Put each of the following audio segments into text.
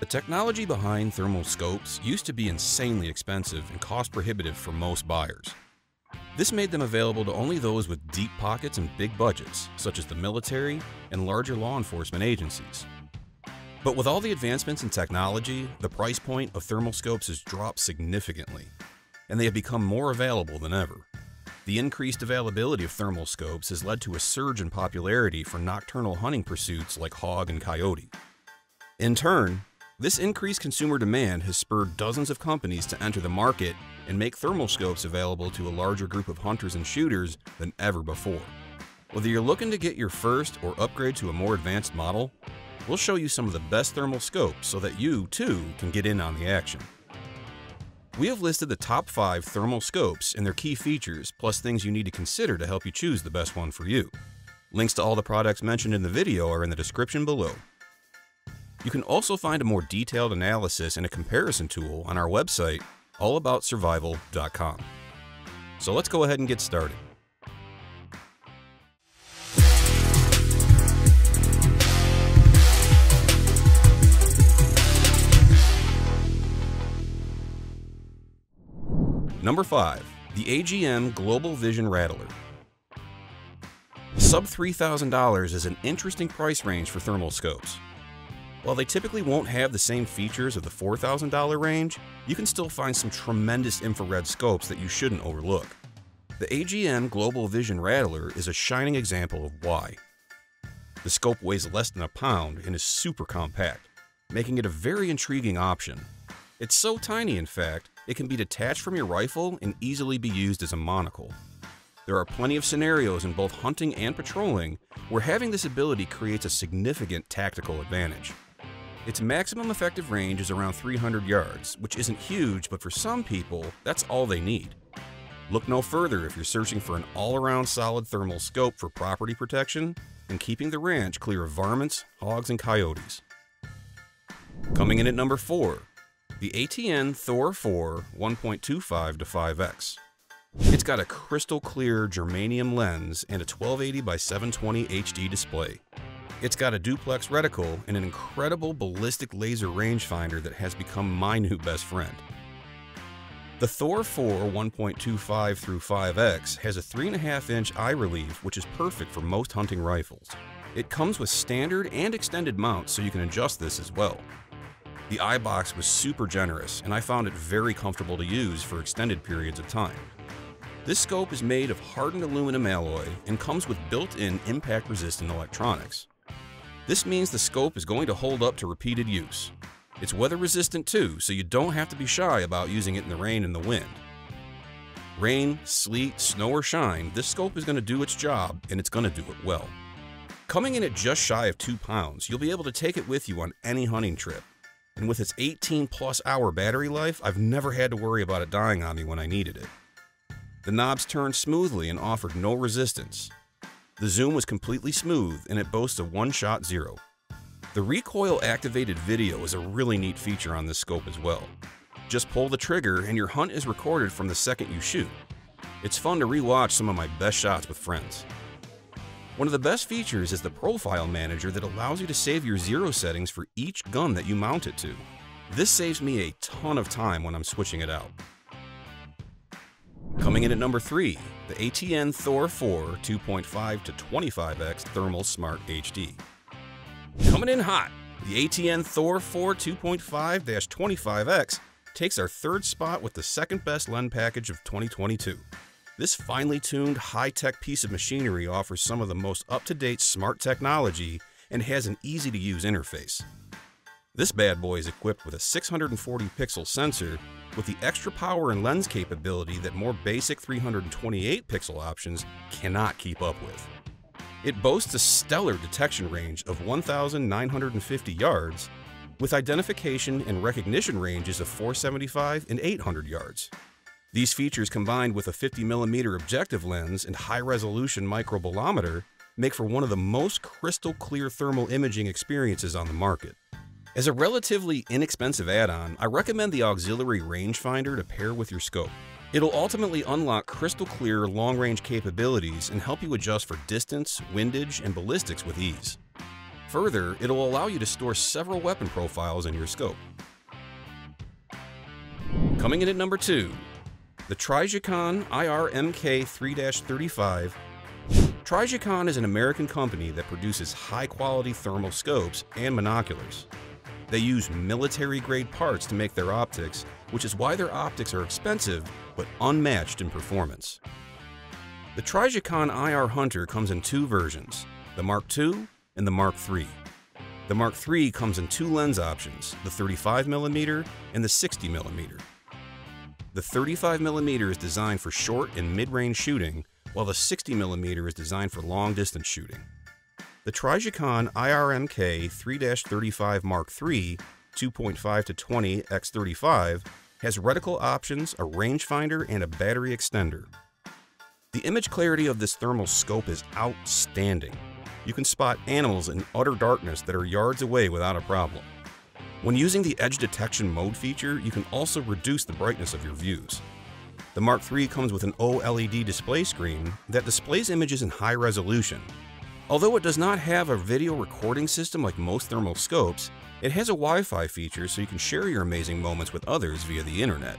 The technology behind thermal scopes used to be insanely expensive and cost prohibitive for most buyers. This made them available to only those with deep pockets and big budgets, such as the military and larger law enforcement agencies. But with all the advancements in technology, the price point of thermal scopes has dropped significantly, and they have become more available than ever. The increased availability of thermal scopes has led to a surge in popularity for nocturnal hunting pursuits like hog and coyote. In turn, this increased consumer demand has spurred dozens of companies to enter the market and make thermal scopes available to a larger group of hunters and shooters than ever before. Whether you're looking to get your first or upgrade to a more advanced model, we'll show you some of the best thermal scopes so that you, too, can get in on the action. We have listed the top 5 thermal scopes and their key features, plus things you need to consider to help you choose the best one for you. Links to all the products mentioned in the video are in the description below. You can also find a more detailed analysis and a comparison tool on our website, allaboutsurvival.com. So let's go ahead and get started. Number 5. The AGM Global Vision Rattler. Sub $3,000 is an interesting price range for thermal scopes. While they typically won't have the same features of the $4,000 range, you can still find some tremendous infrared scopes that you shouldn't overlook. The AGM Global Vision Rattler is a shining example of why. The scope weighs less than a pound and is super compact, making it a very intriguing option. It's so tiny, in fact, it can be detached from your rifle and easily be used as a monocle. There are plenty of scenarios in both hunting and patrolling where having this ability creates a significant tactical advantage. Its maximum effective range is around 300 yards, which isn't huge, but for some people, that's all they need. Look no further if you're searching for an all-around solid thermal scope for property protection and keeping the ranch clear of varmints, hogs, and coyotes. Coming in at number 4, the ATN Thor 4 1.25 to 5x. It's got a crystal clear germanium lens and a 1280 by 720 HD display. It's got a duplex reticle and an incredible ballistic laser rangefinder that has become my new best friend. The Thor 4 1.25 through 5X has a 3.5 inch eye relief which is perfect for most hunting rifles. It comes with standard and extended mounts so you can adjust this as well. The eye box was super generous and I found it very comfortable to use for extended periods of time. This scope is made of hardened aluminum alloy and comes with built-in impact-resistant electronics. This means the scope is going to hold up to repeated use. It's weather resistant too, so you don't have to be shy about using it in the rain and the wind. Rain, sleet, snow, or shine, this scope is going to do its job, and it's going to do it well. Coming in at just shy of 2 pounds, you'll be able to take it with you on any hunting trip. And with its 18 plus hour battery life, I've never had to worry about it dying on me when I needed it. The knobs turned smoothly and offered no resistance, the zoom was completely smooth and it boasts a one-shot zero. The recoil activated video is a really neat feature on this scope as well. Just pull the trigger and your hunt is recorded from the second you shoot. It's fun to rewatch some of my best shots with friends. One of the best features is the profile manager that allows you to save your zero settings for each gun that you mount it to. This saves me a ton of time when I'm switching it out. Coming in at number 3, the ATN Thor 4 2.5 to 25x Thermal Smart HD. Coming in hot, the ATN Thor 4 2.5-25x takes our third spot with the second best lens package of 2022. This finely tuned, high-tech piece of machinery offers some of the most up-to-date smart technology and has an easy-to-use interface. This bad boy is equipped with a 640 pixel sensor with the extra power and lens capability that more basic 328 pixel options cannot keep up with. It boasts a stellar detection range of 1,950 yards, with identification and recognition ranges of 475 and 800 yards. These features combined with a 50mm objective lens and high-resolution microbolometer make for one of the most crystal clear thermal imaging experiences on the market. As a relatively inexpensive add-on, I recommend the auxiliary rangefinder to pair with your scope. It'll ultimately unlock crystal clear long-range capabilities and help you adjust for distance, windage, and ballistics with ease. Further, it'll allow you to store several weapon profiles in your scope. Coming in at number 2, the Trijicon IRMK 3-35 Trijicon is an American company that produces high-quality thermal scopes and monoculars. They use military-grade parts to make their optics, which is why their optics are expensive but unmatched in performance. The Trijicon IR Hunter comes in two versions, the Mark II and the Mark III. The Mark III comes in two lens options, the 35mm and the 60mm. The 35mm is designed for short and mid-range shooting, while the 60mm is designed for long-distance shooting. The Trijicon IR-MK 3-35 Mark III 2.5 to 20 x 35 has reticle options, a rangefinder, and a battery extender. The image clarity of this thermal scope is outstanding. You can spot animals in utter darkness that are yards away without a problem. When using the edge detection mode feature, you can also reduce the brightness of your views. The Mark III comes with an OLED display screen that displays images in high resolution. Although it does not have a video recording system like most thermal scopes, it has a Wi-Fi feature so you can share your amazing moments with others via the internet.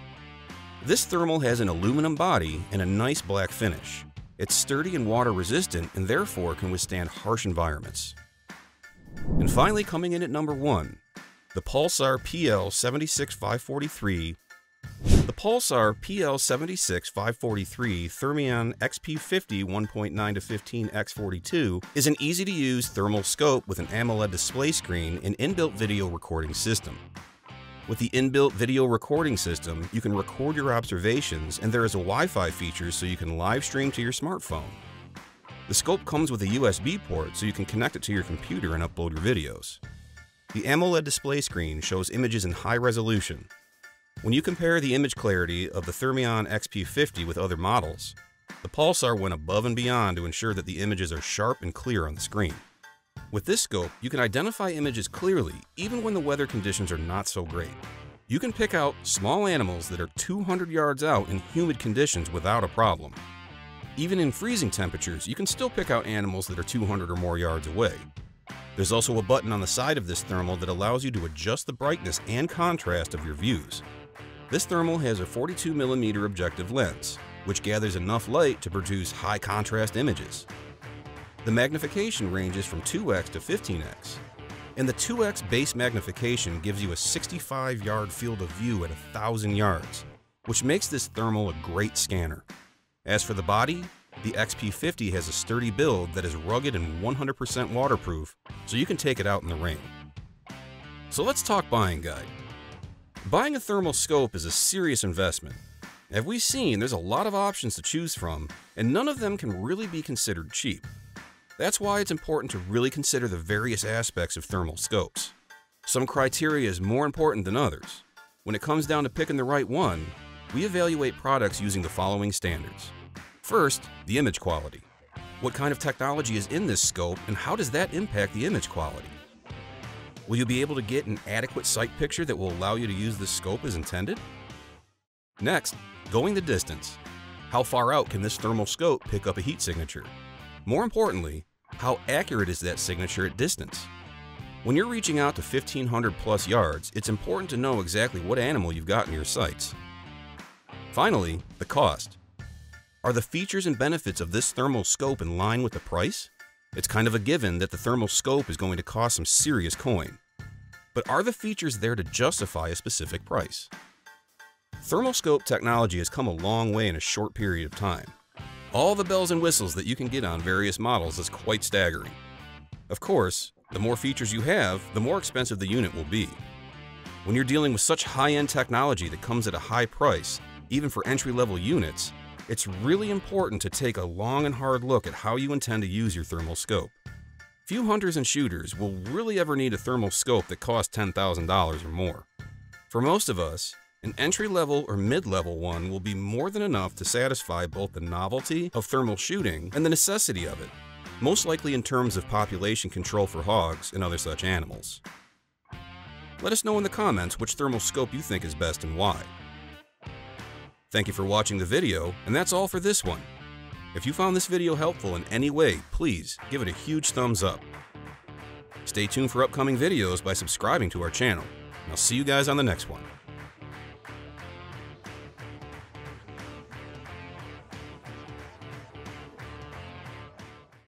This thermal has an aluminum body and a nice black finish. It's sturdy and water resistant and therefore can withstand harsh environments. And finally coming in at number 1, the Pulsar PL76543 the Pulsar PL76543 Thermion XP50 1.9 to 15 x42 is an easy-to-use thermal scope with an AMOLED display screen and inbuilt video recording system. With the inbuilt video recording system, you can record your observations and there is a Wi-Fi feature so you can live stream to your smartphone. The scope comes with a USB port so you can connect it to your computer and upload your videos. The AMOLED display screen shows images in high resolution. When you compare the image clarity of the Thermion XP50 with other models, the Pulsar went above and beyond to ensure that the images are sharp and clear on the screen. With this scope, you can identify images clearly even when the weather conditions are not so great. You can pick out small animals that are 200 yards out in humid conditions without a problem. Even in freezing temperatures, you can still pick out animals that are 200 or more yards away. There's also a button on the side of this thermal that allows you to adjust the brightness and contrast of your views. This thermal has a 42mm objective lens, which gathers enough light to produce high contrast images. The magnification ranges from 2x to 15x, and the 2x base magnification gives you a 65 yard field of view at 1000 yards, which makes this thermal a great scanner. As for the body, the XP50 has a sturdy build that is rugged and 100% waterproof, so you can take it out in the rain. So let's talk buying guide. Buying a thermal scope is a serious investment. As we've seen, there's a lot of options to choose from, and none of them can really be considered cheap. That's why it's important to really consider the various aspects of thermal scopes. Some criteria is more important than others. When it comes down to picking the right one, we evaluate products using the following standards. First, the image quality. What kind of technology is in this scope and how does that impact the image quality? Will you be able to get an adequate sight picture that will allow you to use this scope as intended? Next, going the distance. How far out can this thermal scope pick up a heat signature? More importantly, how accurate is that signature at distance? When you're reaching out to 1500 plus yards, it's important to know exactly what animal you've got in your sights. Finally, the cost. Are the features and benefits of this thermal scope in line with the price? It's kind of a given that the thermal scope is going to cost some serious coin. But are the features there to justify a specific price? Thermal scope technology has come a long way in a short period of time. All the bells and whistles that you can get on various models is quite staggering. Of course, the more features you have, the more expensive the unit will be. When you're dealing with such high-end technology that comes at a high price, even for entry-level units, it's really important to take a long and hard look at how you intend to use your thermal scope. Few hunters and shooters will really ever need a thermal scope that costs $10,000 or more. For most of us, an entry-level or mid-level one will be more than enough to satisfy both the novelty of thermal shooting and the necessity of it, most likely in terms of population control for hogs and other such animals. Let us know in the comments which thermal scope you think is best and why. Thank you for watching the video, and that's all for this one. If you found this video helpful in any way, please give it a huge thumbs up. Stay tuned for upcoming videos by subscribing to our channel. I'll see you guys on the next one.